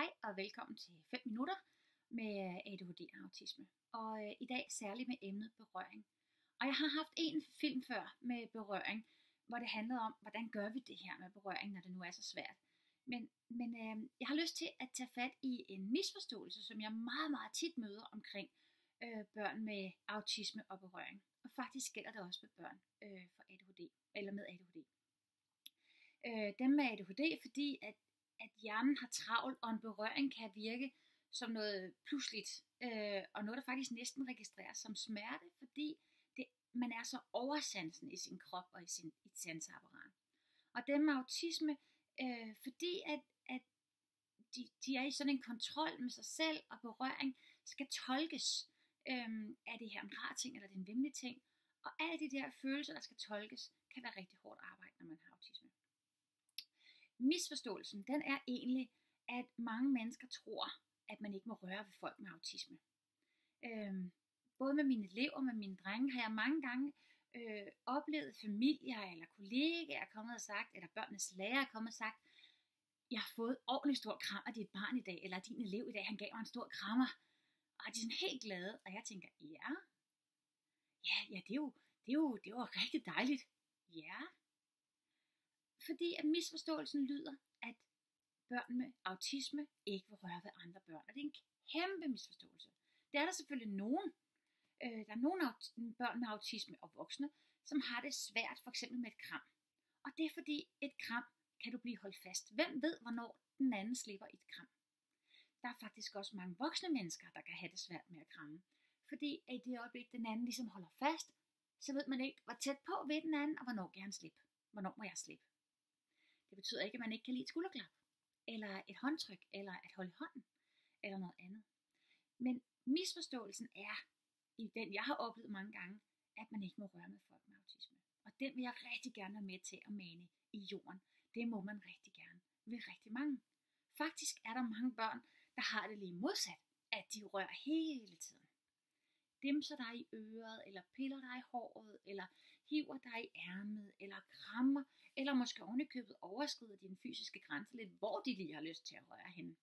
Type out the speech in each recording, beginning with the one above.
Hej og velkommen til 5 minutter med øh, ADHD og autisme. Og øh, i dag særligt med emnet berøring. Og jeg har haft en film før med berøring, hvor det handlede om, hvordan gør vi det her med berøring, når det nu er så svært. Men, men øh, jeg har lyst til at tage fat i en misforståelse, som jeg meget, meget tit møder omkring øh, børn med autisme og berøring. Og faktisk gælder det også med børn øh, for ADHD, eller med ADHD. Øh, dem med ADHD, fordi at at hjernen har travlt, og en berøring kan virke som noget pludseligt, øh, og noget, der faktisk næsten registreres som smerte, fordi det, man er så oversansen i sin krop og i sin i sansapparat. Og dem med autisme, øh, fordi at, at de, de er i sådan en kontrol med sig selv, og berøring skal tolkes. Øh, er det her en rar ting, eller er det en vemmelig ting? Og alle de der følelser, der skal tolkes, kan være rigtig hårdt arbejde, når man har autisme misforståelsen, den er egentlig, at mange mennesker tror, at man ikke må røre ved folk med autisme. Øhm, både med mine elever og med mine drenge har jeg mange gange øh, oplevet familier eller kollegaer er kommet og sagt, eller børnenes lærer er kommet og sagt, jeg har fået ordentligt stor kram af dit barn i dag, eller din elev i dag, han gav mig en stor krammer. Og de er sådan helt glade, og jeg tænker, ja, ja, ja, det er jo, det er jo, det var rigtig dejligt. Ja, fordi at misforståelsen lyder, at børn med autisme ikke vil røre ved andre børn. Og det er en kæmpe misforståelse. Det er der selvfølgelig nogen. Øh, der er nogle børn med autisme og voksne, som har det svært for eksempel med et kram. Og det er fordi et kram kan du blive holdt fast. Hvem ved, hvornår den anden slipper et kram? Der er faktisk også mange voksne mennesker, der kan have det svært med at kramme. Fordi i det øjeblik, den anden ligesom holder fast, så ved man ikke, hvor tæt på ved den anden, og hvornår kan han slippe. Hvornår må jeg slippe? Det betyder ikke, at man ikke kan lide et skulderklap, eller et håndtryk, eller at holde hånden, eller noget andet. Men misforståelsen er, i den jeg har oplevet mange gange, at man ikke må røre med folk med autisme. Og den vil jeg rigtig gerne være med til at mane i jorden. Det må man rigtig gerne ved rigtig mange. Faktisk er der mange børn, der har det lige modsat, at de rører hele tiden dimser dig i øret, eller piller dig i håret, eller hiver dig i ærmet, eller krammer, eller måske ovenikøbet overskrider din fysiske grænse lidt, hvor de lige har lyst til at røre hende.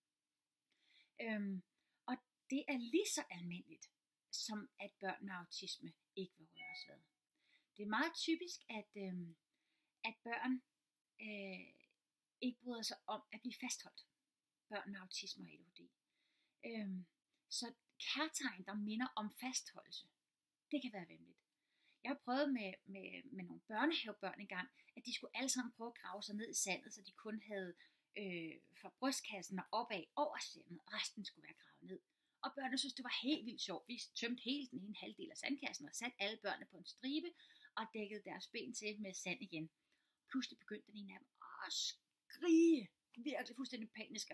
Øhm, og det er lige så almindeligt, som at børn med autisme ikke vil røres ved. Det er meget typisk, at, øhm, at børn øh, ikke bryder sig om at blive fastholdt. Børn med autisme og ADHD. Øhm, så kærtegn, der minder om fastholdelse. Det kan være vemmeligt. Jeg har prøvet med, med, med nogle børnehavebørn engang, at de skulle alle sammen prøve at grave sig ned i sandet, så de kun havde øh, fra brystkassen og opad over sandet, og resten skulle være gravet ned. Og børnene synes, det var helt vildt sjovt. Vi tømte hele den ene halvdel af sandkassen og satte alle børnene på en stribe og dækkede deres ben til med sand igen. Pludselig begyndte den ene af dem at skrige virkelig fuldstændig panisk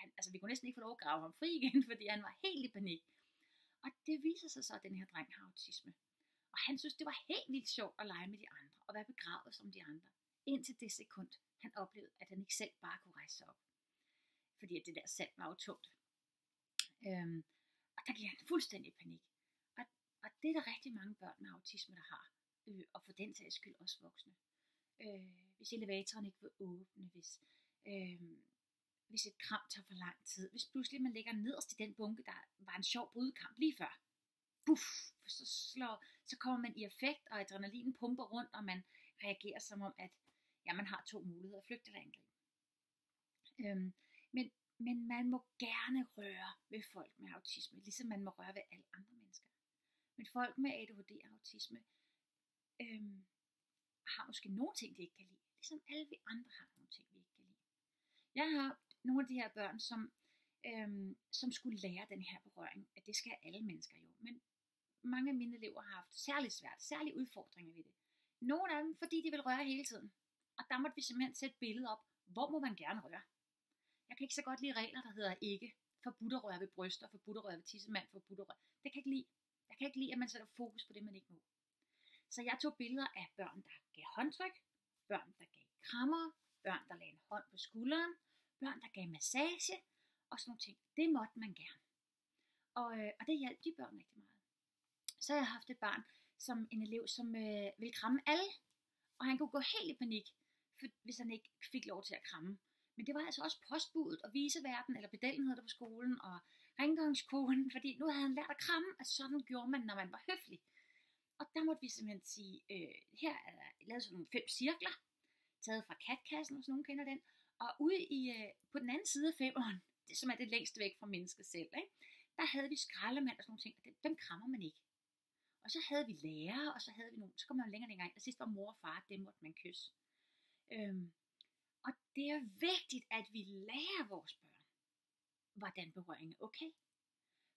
han, altså vi kunne næsten ikke få lov at grave ham fri igen, fordi han var helt i panik. Og det viser sig så, at den her dreng har autisme. Han synes, det var helt vildt sjovt at lege med de andre, og være begravet som de andre. Indtil det sekund, han oplevede, at han ikke selv bare kunne rejse sig op. Fordi at det der sand var jo tungt. Øhm, og der gik han fuldstændig panik. Og, og det er der rigtig mange børn med autisme, der har. Øh, og for den sags skyld også voksne. Øh, hvis elevatoren ikke vil åbne, hvis øh, hvis et kram tager for lang tid. Hvis pludselig man ligger nederst i den bunke, der var en sjov brydekamp lige før. Buff, så, slår, så kommer man i effekt, og adrenalinen pumper rundt, og man reagerer som om, at ja, man har to muligheder, flygte eller angribe. Øhm, men, men man må gerne røre ved folk med autisme, ligesom man må røre ved alle andre mennesker. Men folk med ADHD og autisme øhm, har måske nogle ting, de ikke kan lide, ligesom alle vi andre har nogle ting, vi ikke kan lide. Jeg har nogle af de her børn, som, øhm, som skulle lære den her berøring, at det skal alle mennesker jo. Men mange af mine elever har haft særligt svært, særlige udfordringer ved det. Nogle af dem, fordi de vil røre hele tiden. Og der måtte vi simpelthen sætte billedet op, hvor må man gerne røre. Jeg kan ikke så godt lide regler, der hedder ikke. Forbudt at røre ved bryster, forbudt at røre ved tissemand, forbudt at røre. Det kan jeg ikke lide. Jeg kan ikke lide, at man sætter fokus på det, man ikke må. Så jeg tog billeder af børn, der gav håndtryk, børn, der gav krammer, børn, der lagde en hånd på skulderen, børn, der gav massage og sådan nogle ting. Det måtte man gerne. Og, øh, og det hjalp de børn rigtig. Så har jeg haft et barn, som en elev, som øh, ville kramme alle. Og han kunne gå helt i panik, for, hvis han ikke fik lov til at kramme. Men det var altså også postbuddet og viseverden, eller pedellen hedder det på skolen, og rengøringskonen, fordi nu havde han lært at kramme, at sådan gjorde man, når man var høflig. Og der måtte vi simpelthen sige, øh, her er der lavet sådan nogle fem cirkler, taget fra katkassen, hvis nogen kender den, og ude i, øh, på den anden side af femeren, det, som er det længst væk fra mennesket selv, ikke? der havde vi skraldemand og sådan nogle ting, og dem, dem krammer man ikke. Og så havde vi lærer, og så havde vi nogle, så kom man længere længere og sidst var mor og far, dem måtte man kysse. Øhm, og det er vigtigt, at vi lærer vores børn, hvordan berøring er okay.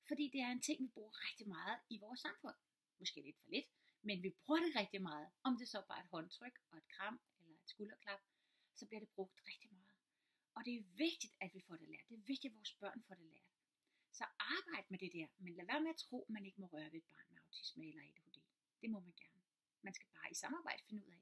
Fordi det er en ting, vi bruger rigtig meget i vores samfund. Måske lidt for lidt, men vi bruger det rigtig meget. Om det så bare er et håndtryk og et kram eller et skulderklap, så bliver det brugt rigtig meget. Og det er vigtigt, at vi får det lært. Det er vigtigt, at vores børn får det lært. Så arbejd med det der, men lad være med at tro, at man ikke må røre ved et barn med autisme eller ADHD. Det må man gerne. Man skal bare i samarbejde finde ud af,